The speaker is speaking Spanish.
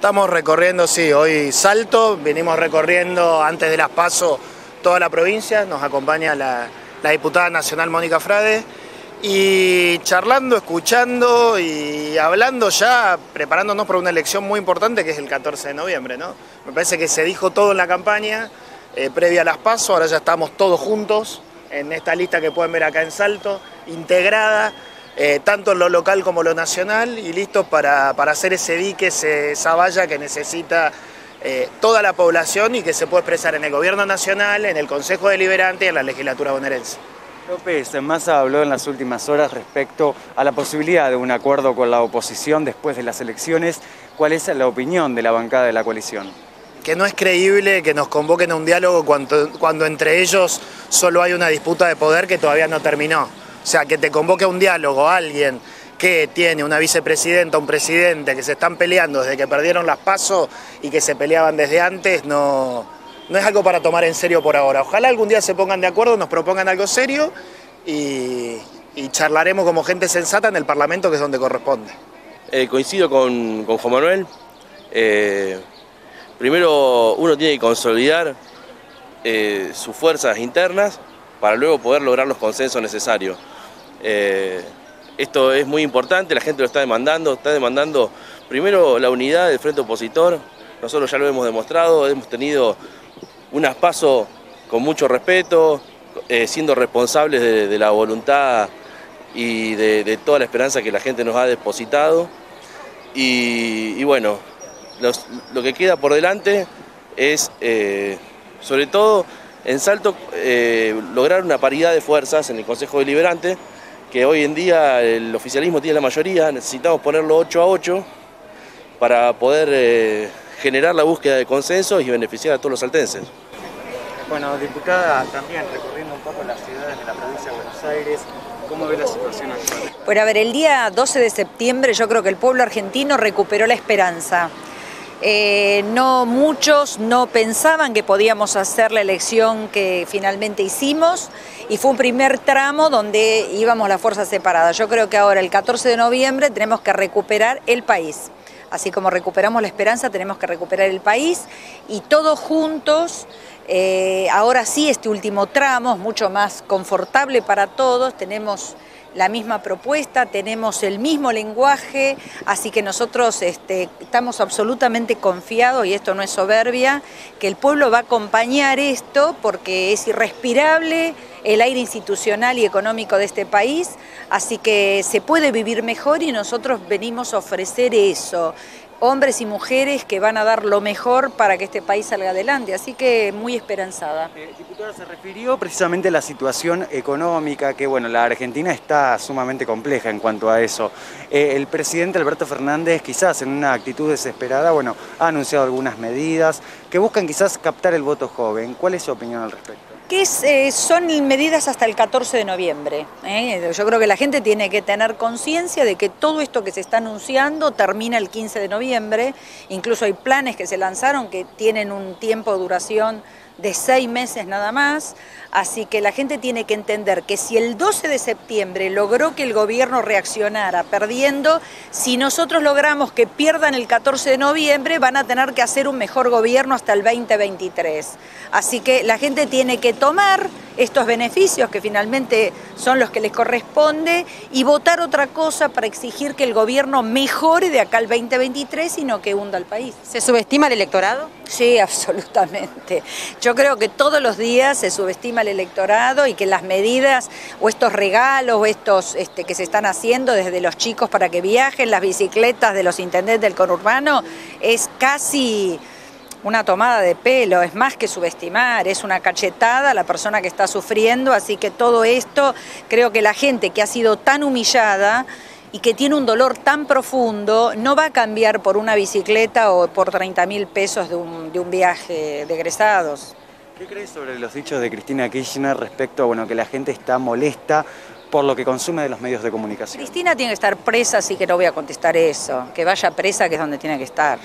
Estamos recorriendo, sí, hoy Salto, venimos recorriendo antes de las PASO toda la provincia, nos acompaña la, diputada nacional Mónica Frade y charlando, escuchando y hablando ya, preparándonos para una elección muy importante que es el 14 de noviembre, ¿no? Me parece que se dijo todo en la campaña eh, previa a las PASO, ahora ya estamos todos juntos en esta lista que pueden ver acá en Salto, integrada eh, tanto en lo local como lo nacional, y listos para, hacer ese dique, esa valla que necesita eh, toda la población y que se puede expresar en el gobierno nacional, en el Consejo Deliberante y en la legislatura bonaerense. López Massa habló en las últimas horas respecto a la posibilidad de un acuerdo con la oposición después de las elecciones. ¿Cuál es la opinión de la bancada de la coalición? Que no es creíble que nos convoquen a un diálogo cuando, cuando entre ellos solo hay una disputa de poder que todavía no terminó. O sea, que te convoque a un diálogo a alguien que tiene una vicepresidenta, un presidente que se están peleando desde que perdieron las pasos y que se peleaban desde antes, no, no es algo para tomar en serio por ahora. Ojalá algún día se pongan de acuerdo, nos propongan algo serio y, charlaremos como gente sensata en el Parlamento, que es donde corresponde. Eh, coincido con, Juan Manuel. Eh, primero uno tiene que consolidar eh, sus fuerzas internas para luego poder lograr los consensos necesarios. Eh, esto es muy importante, la gente lo está demandando, está demandando primero la unidad del frente opositor, nosotros ya lo hemos demostrado, hemos tenido unas pasos con mucho respeto, eh, siendo responsables de, la voluntad y de, toda la esperanza que la gente nos ha depositado. Y, bueno, lo que queda por delante es, eh, sobre todo, en Salto eh, lograr una paridad de fuerzas en el Consejo Deliberante, que hoy en día el oficialismo tiene la mayoría, necesitamos ponerlo 8 a 8 para poder eh, generar la búsqueda de consensos y beneficiar a todos los saltenses. Bueno, diputada, también recorriendo un poco las ciudades de la provincia de Buenos Aires, ¿cómo ve la situación actual? Bueno, a ver, el día 12 de septiembre yo creo que el pueblo argentino recuperó la esperanza. Eh, no muchos no pensaban que podíamos hacer la elección que finalmente hicimos y fue un primer tramo donde íbamos las fuerzas separadas. Yo creo que ahora el 14 de noviembre tenemos que recuperar el país. Así como recuperamos la esperanza, tenemos que recuperar el país y todos juntos, eh, ahora sí este último tramo es mucho más confortable para todos, tenemos la misma propuesta, tenemos el mismo lenguaje, así que nosotros este, estamos absolutamente confiados, y esto no es soberbia, que el pueblo va a acompañar esto porque es irrespirable el aire institucional y económico de este país, así que se puede vivir mejor y nosotros venimos a ofrecer eso hombres y mujeres que van a dar lo mejor para que este país salga adelante, así que muy esperanzada. Eh, diputada, se refirió precisamente a la situación económica, que bueno, la Argentina está sumamente compleja en cuanto a eso. Eh, el presidente Alberto Fernández, quizás en una actitud desesperada, bueno, ha anunciado algunas medidas que buscan quizás captar el voto joven. ¿Cuál es su opinión al respecto? Que eh, son medidas hasta el 14 de noviembre. ¿eh? Yo creo que la gente tiene que tener conciencia de que todo esto que se está anunciando termina el 15 de noviembre. Incluso hay planes que se lanzaron que tienen un tiempo de duración de seis meses nada más, así que la gente tiene que entender que si el 12 de septiembre logró que el gobierno reaccionara perdiendo, si nosotros logramos que pierdan el 14 de noviembre, van a tener que hacer un mejor gobierno hasta el 2023. Así que la gente tiene que tomar estos beneficios que finalmente son los que les corresponde y votar otra cosa para exigir que el gobierno mejore de acá al 2023 y no que hunda el país. ¿Se subestima el electorado? Sí, absolutamente. Yo creo que todos los días se subestima el electorado y que las medidas o estos regalos o estos este, que se están haciendo desde los chicos para que viajen, las bicicletas de los intendentes del conurbano, es casi una tomada de pelo, es más que subestimar, es una cachetada a la persona que está sufriendo, así que todo esto creo que la gente que ha sido tan humillada y que tiene un dolor tan profundo no va a cambiar por una bicicleta o por 30 mil pesos de un, de un viaje de egresados. ¿Qué crees sobre los dichos de Cristina Kirchner respecto a bueno, que la gente está molesta por lo que consume de los medios de comunicación? Cristina tiene que estar presa, así que no voy a contestar eso. Que vaya presa, que es donde tiene que estar.